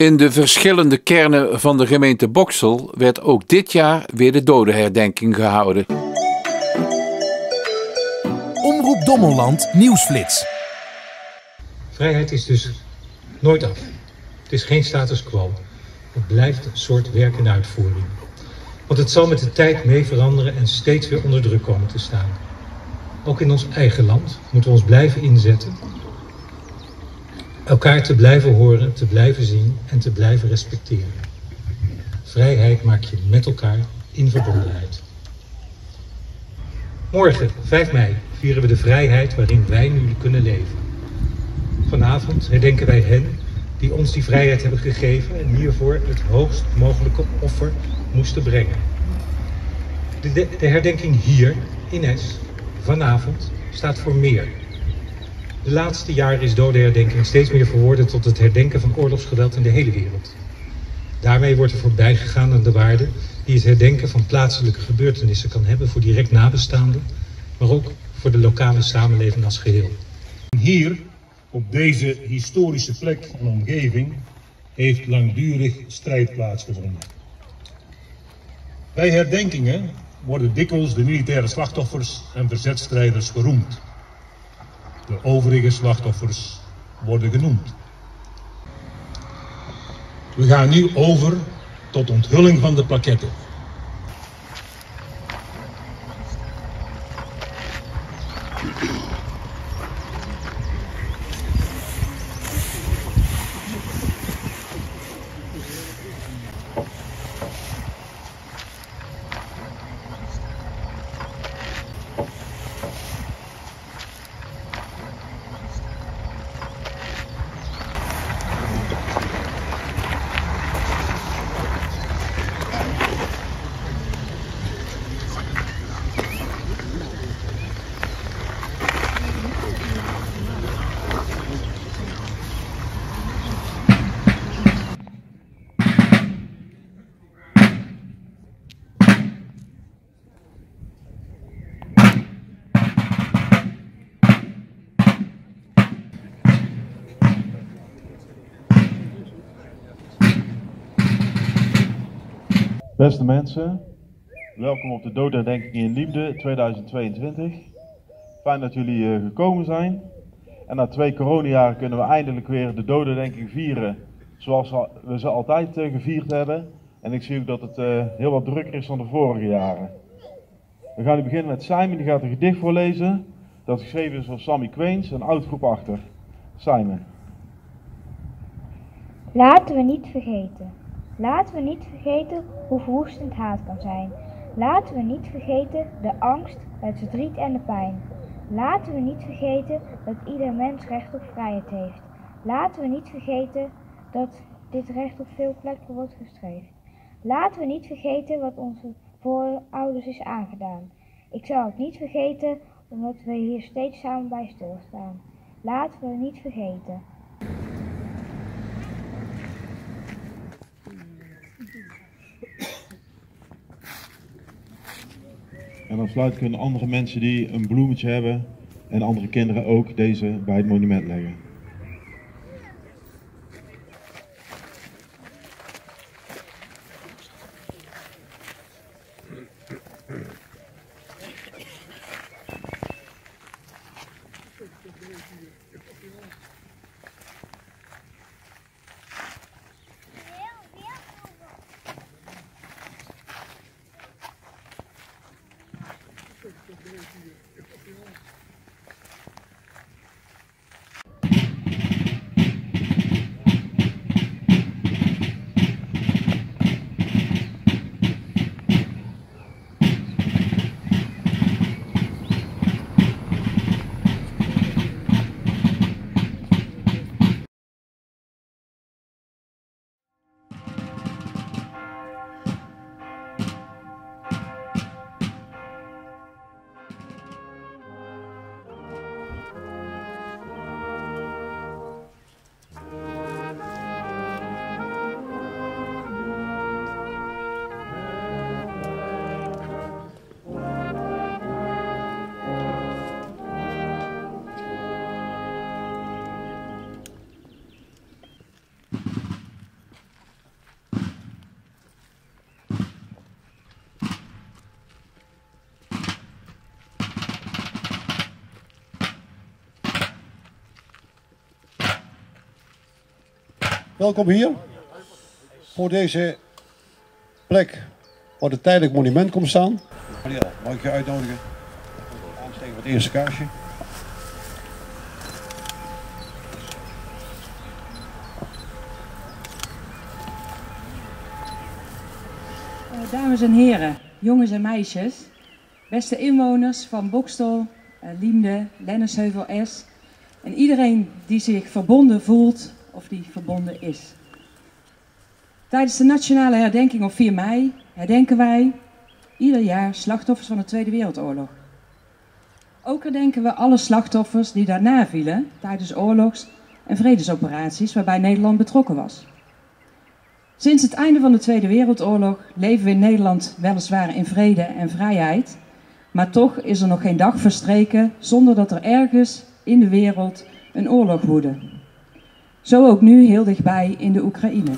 In de verschillende kernen van de gemeente Boksel werd ook dit jaar weer de dodenherdenking gehouden. Omroep Dommelland Nieuwsflits. Vrijheid is dus nooit af. Het is geen status quo. Het blijft een soort werk en uitvoering. Want het zal met de tijd mee veranderen en steeds weer onder druk komen te staan. Ook in ons eigen land moeten we ons blijven inzetten. Elkaar te blijven horen, te blijven zien en te blijven respecteren. Vrijheid maak je met elkaar in verbondenheid. Morgen, 5 mei, vieren we de vrijheid waarin wij nu kunnen leven. Vanavond herdenken wij hen die ons die vrijheid hebben gegeven en hiervoor het hoogst mogelijke offer moesten brengen. De, de, de herdenking hier, in Es, vanavond, staat voor meer. De laatste jaren is dodenherdenking steeds meer verworden tot het herdenken van oorlogsgeweld in de hele wereld. Daarmee wordt er voorbij gegaan aan de waarde die het herdenken van plaatselijke gebeurtenissen kan hebben voor direct nabestaanden, maar ook voor de lokale samenleving als geheel. Hier, op deze historische plek en omgeving, heeft langdurig strijd plaatsgevonden. Bij herdenkingen worden dikwijls de militaire slachtoffers en verzetstrijders geroemd. De overige slachtoffers worden genoemd. We gaan nu over tot onthulling van de plaketten. Beste mensen, welkom op de doodherdenking in Liefde 2022. Fijn dat jullie uh, gekomen zijn. En na twee coronajaren kunnen we eindelijk weer de doodherdenking vieren zoals we ze altijd uh, gevierd hebben. En ik zie ook dat het uh, heel wat drukker is dan de vorige jaren. We gaan nu beginnen met Simon, die gaat een gedicht voorlezen. Dat geschreven is door Sammy Queens, een oud groep achter. Simon. Laten we niet vergeten. Laten we niet vergeten hoe verwoestend haat kan zijn. Laten we niet vergeten de angst, het verdriet en de pijn. Laten we niet vergeten dat ieder mens recht op vrijheid heeft. Laten we niet vergeten dat dit recht op veel plekken wordt gestreefd. Laten we niet vergeten wat onze voorouders is aangedaan. Ik zal het niet vergeten omdat we hier steeds samen bij stilstaan. Laten we niet vergeten. En dan sluit kunnen andere mensen die een bloemetje hebben en andere kinderen ook deze bij het monument leggen. Welkom hier. Voor deze plek waar het tijdelijk monument komt staan. Marielle, mag ik je uitnodigen? Aansteken van het eerste kaarsje. Eh, Dames en heren, jongens en meisjes, beste inwoners van Bokstel, eh, Liemde, Lennesheuvel S en iedereen die zich verbonden voelt of die verbonden is. Tijdens de nationale herdenking op 4 mei herdenken wij ieder jaar slachtoffers van de Tweede Wereldoorlog. Ook herdenken we alle slachtoffers die daarna vielen tijdens oorlogs- en vredesoperaties waarbij Nederland betrokken was. Sinds het einde van de Tweede Wereldoorlog leven we in Nederland weliswaar in vrede en vrijheid, maar toch is er nog geen dag verstreken zonder dat er ergens in de wereld een oorlog woedde. Zo ook nu heel dichtbij in de Oekraïne.